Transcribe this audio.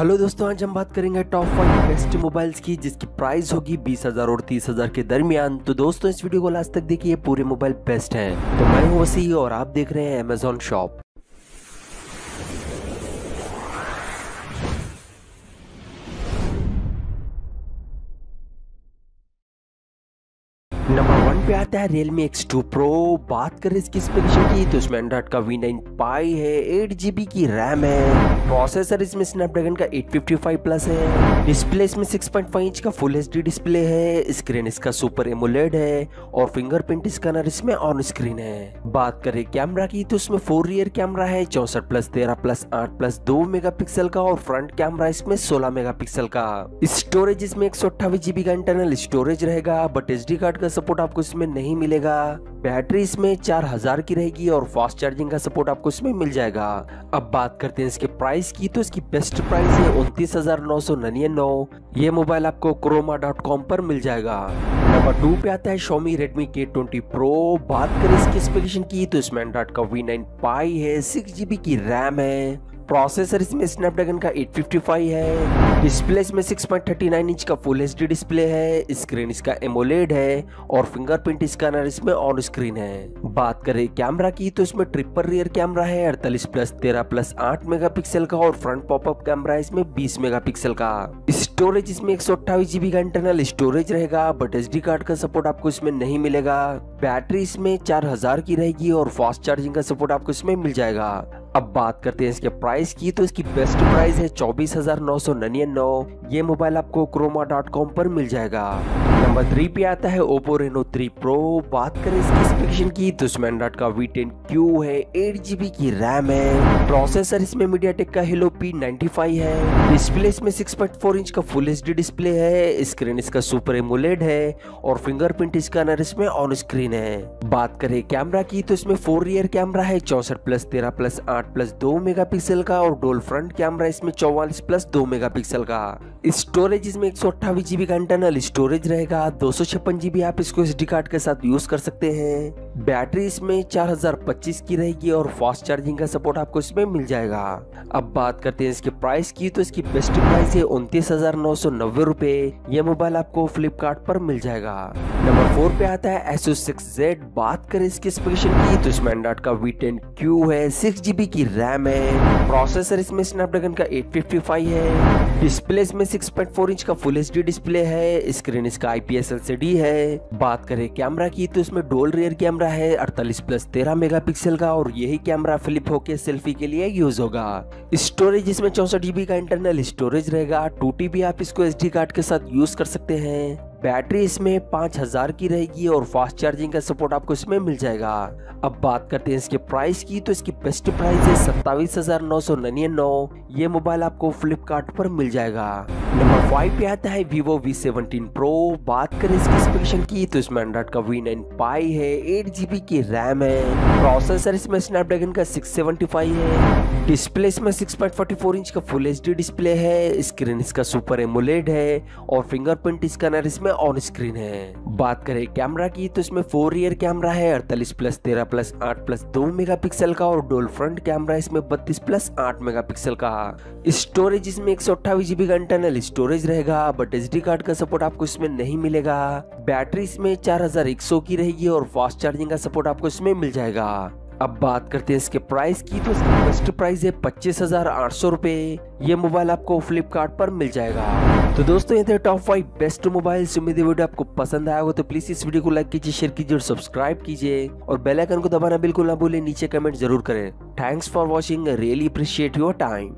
Hello दोस्तों, आज हम बात करेंगे टॉप फाइव बेस्ट मोबाइल्स की, जिसकी प्राइस होगी बीस हज़ार और तीस हज़ार के दरमियान। तो दोस्तों, इस वीडियो को लास्ट तक देखिए पूरे मोबाइल बेस्ट हैं। तो मैं हूँ वसी और आप देख रहे हैं अमेजोन शॉप नंबर वन पे आता है Realme X2 Pro बात करें इसकी स्पेसिफिकेशन की तो इसमें एंड्रॉइड का V9 पाई है एट जीबी की रैम है। प्रोसेसर इसमें स्नैपड्रैगन का 855 प्लस है। डिस्प्ले इसमें 6.5 इंच का फुल एचडी डिस्प्ले है। स्क्रीन इसका सुपर एमोलेड है और फिंगरप्रिंट स्कैनर इसमें ऑन स्क्रीन है। बात करें कैमरा की तो इसमें फोर रियर कैमरा है, चौसठ प्लस तेरह प्लस आठ प्लस दो मेगा का और फ्रंट कैमरा इसमें सोलह मेगा का। स्टोरेज इसमें एक सौ जीबी का इंटरनल स्टोरेज रहेगा बट एच कार्ड का सपोर्ट आपको इसमें नहीं मिलेगा। बैटरी इसमें चार हज़ार की रहेगी और फास्ट चार्जिंग का सपोर्ट आपको इसमें मिल जाएगा। अब बात करते हैं इसके प्राइस की तो इसकी बेस्ट प्राइस है उनतीस हज़ार नौ सौ ननियानवे। ये मोबाइल आपको क्रोमा डॉट कॉम पर मिल जाएगा। नंबर टू पे आता है Xiaomi Redmi K20 Pro बात करें इसकी स्पेसिफिकेशन की तो इसमें एंड्रॉइड का V9 पाई है सिक्स जीबी की रैम है। प्रोसेसर इसमें स्नैपड्रैगन का 855 है। डिस्प्ले इसमें 6.39 इंच का फुल एच डिस्प्ले है। स्क्रीन इसका एमोलेड है और फिंगरप्रिंट स्कैनर इसमें ऑन स्क्रीन है। बात करें कैमरा की तो इसमें ट्रिपल रियर कैमरा है, अड़तालीस प्लस तेरह प्लस आठ मेगा का और फ्रंट पॉपअप कैमरा है इसमें बीस मेगा का। स्टोरेज इसमें एक सौ का इंटरनल स्टोरेज रहेगा बट एच कार्ड का सपोर्ट आपको इसमें नहीं मिलेगा। बैटरी इसमें चार हज़ार की रहेगी और फास्ट चार्जिंग का सपोर्ट आपको इसमें मिल जाएगा। अब बात करते हैं इसके प्राइस की तो इसकी बेस्ट प्राइस है चौबीस हज़ार नौ सौ ननियानवे। ये मोबाइल आपको क्रोमा डॉट कॉम पर मिल जाएगा। नंबर थ्री पे आता है ओप्पो रेनो थ्री प्रो बात करें इसकी स्पेसिफिकेशन की तो इसमें एंड्रॉइड का वी टेन क्यू है एट जीबी की रैम है। प्रोसेसर इसमें मीडिया टेक का हिलो पी नाइन्टी फाइव है। डिस्प्ले इसमें सिक्स पॉइंट फोर इंच का फुल एच डी डिस्प्ले है। स्क्रीन इसका सुपर एमोलेड है और फिंगरप्रिंट स्कैनर इसमें ऑन स्क्रीन है। बात करें कैमरा की तो इसमें फोर रियर कैमरा है, चौसठ प्लस तेरह प्लस आठ आठ प्लस दो मेगापिक्सल का और डोल फ्रंट कैमरा इसमें चौवालीस प्लस दो मेगापिक्सल का। स्टोरेज इसमें एक सौ जीबी का इंटरनल स्टोरेज रहेगा, दो सौ छप्पन जीबी आप इसको एस कार्ड के साथ यूज़ कर सकते हैं। बैटरी इसमें 4025 की रहेगी और फास्ट चार्जिंग का सपोर्ट आपको इसमें मिल जाएगा। अब बात करते हैं इसके प्राइस की तो इसकी बेस्ट प्राइस है उनतीस हज़ार नौ सौ नब्बे रूपए। ये मोबाइल आपको फ्लिपकार्ट पर मिल जाएगा। नंबर फोर पे आता है एसो सिक्स जेड बात करें इसकी स्पेसिफिकेशन की तो इसमें एंड्रॉइड का वी टेन क्यू है सिक्स जीबी की रैम है। प्रोसेसर इसमें स्नैपड्रैगन का एट फिफ्टी फाइव है। डिस्प्ले इसमें 6.4 इंच का फुल एच डी डिस्प्ले है। स्क्रीन इसका आईपीएस एलसीडी है। बात करें कैमरा की तो इसमें डोल रेयर कैमरा है 48 प्लस 13 मेगापिक्सल का और यही कैमरा फ्लिप होके सेल्फी के लिए यूज़ होगा। स्टोरेज इसमें चौसठ जीबी का इंटरनल स्टोरेज रहेगा। टू टीबी आप इसको एसडी कार्ड के साथ यूज़ कर सकते हैं। बैटरी इसमें पाँच हज़ार की रहेगी और फास्ट चार्जिंग का सपोर्ट आपको इसमें मिल जाएगा। अब बात करते हैं इसके प्राइस की तो इसकी बेस्ट प्राइस है सत्तावीस हज़ार नौ सौ ननियानवे। ये मोबाइल आपको फ्लिपकार्ट पर मिल जाएगा। नंबर फाइव पे आता है Vivo V17 Pro बात करें इसकी स्पेसिफिकेशन की तो इसमें एंड्रॉइड का V9 पाई है एट जीबी की रैम है प्रोसेसर इसमें स्नैपड्रैगन का 675 है डिस्प्ले इसमें 6.44 इंच का फुल एच डी डिस्प्ले है स्क्रीन इसका सुपर एमोलेड है और फिंगरप्रिंट स्कैनर इसमें इसमें ऑन स्क्रीन है। बात करें कैमरा की तो इसमें फोर ईयर कैमरा है, अड़तालीस प्लस तेरह प्लस आठ प्लस दो मेगा पिक्सल का और डोल फ्रंट कैमरा इसमें बत्तीस प्लस आठ मेगा का। स्टोरेज इसमें एक सौ अट्ठावीस जीबी का इंटरनल स्टोरेज रहेगा बट एच कार्ड का सपोर्ट आपको इसमें नहीं मिलेगा। बैटरी इसमें चार हज़ार एक सौ की रहेगी और फास्ट चार्जिंग का सपोर्ट आपको इसमें मिल जाएगा। अब बात करते हैं इसके प्राइस की तो इसकी बेस्ट प्राइस है पच्चीस हज़ार आठ सौ रूपए। ये मोबाइल आपको फ्लिपकार्ट मिल जाएगा। तो दोस्तों, ये थे टॉप फाइव बेस्ट मोबाइल उम्मीद वीडियो आपको पसंद आया हो तो प्लीज़ इस वीडियो को लाइक कीजिए शेयर कीजिए और सब्सक्राइब कीजिए। और बेल आइकन को दबाना बिल्कुल ना भूलें, नीचे कमेंट ज़रूर करें। Thanks for watching really appreciate your time